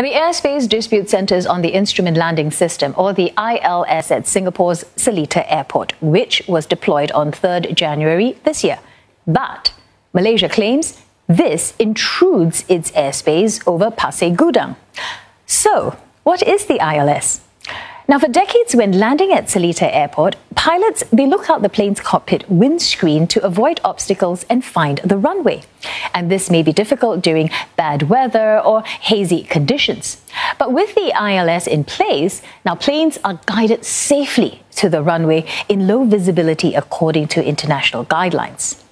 The airspace dispute centers on the Instrument Landing System, or the ILS, at Singapore's Seletar Airport, which was deployed on 3rd January this year. But Malaysia claims this intrudes its airspace over Pasir Gudang. So, what is the ILS? Now, for decades, when landing at Seletar Airport, pilots they look out the plane's cockpit windscreen to avoid obstacles and find the runway. And this may be difficult during bad weather or hazy conditions. But with the ILS in place, now planes are guided safely to the runway in low visibility according to international guidelines.